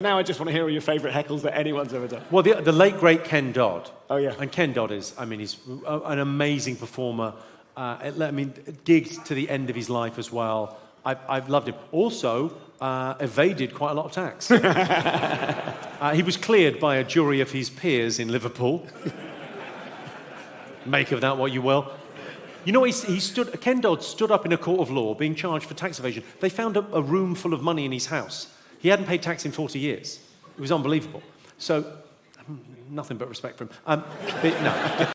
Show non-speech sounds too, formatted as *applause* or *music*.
Now I just want to hear all your favourite heckles that anyone's ever done. Well, the, the late great Ken Dodd. Oh, yeah. And Ken Dodd is, I mean, he's an amazing performer. Uh, I mean, gigged to the end of his life as well. I, I've loved him. Also, uh, evaded quite a lot of tax. *laughs* uh, he was cleared by a jury of his peers in Liverpool. Make of that what you will. You know, he, he stood, Ken Dodd stood up in a court of law being charged for tax evasion. They found a, a room full of money in his house. He hadn't paid tax in 40 years. It was unbelievable. So, nothing but respect for him. Um, but no.